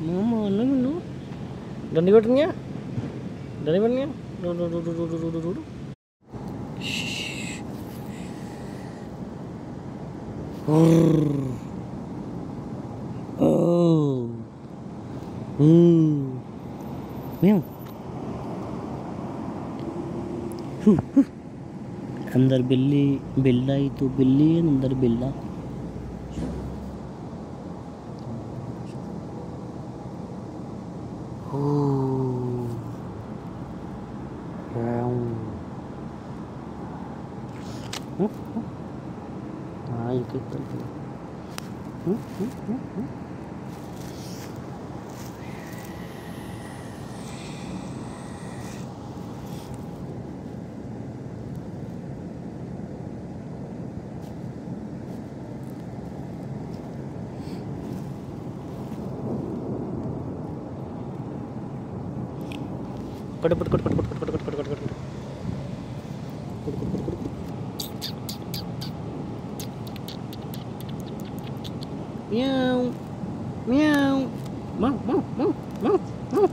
Mama, ano yun, no? Daniwar niya. Daniwar niya. Du, du, du, du, du, du, du, du, du. Shh. Grrr. Oh. Hmm. Meow. हूँ, हूँ। अंदर बिल्ली बिल्ला ही तो बिल्ली है अंदर बिल्ला uh, round Ai, cái cái cái కొట్టు కొట్టు కొట్టు కొట్టు కొట్టు కొట్టు కొట్టు కొట్టు Meow. Meow. Meow, meow, meow, meow, meow.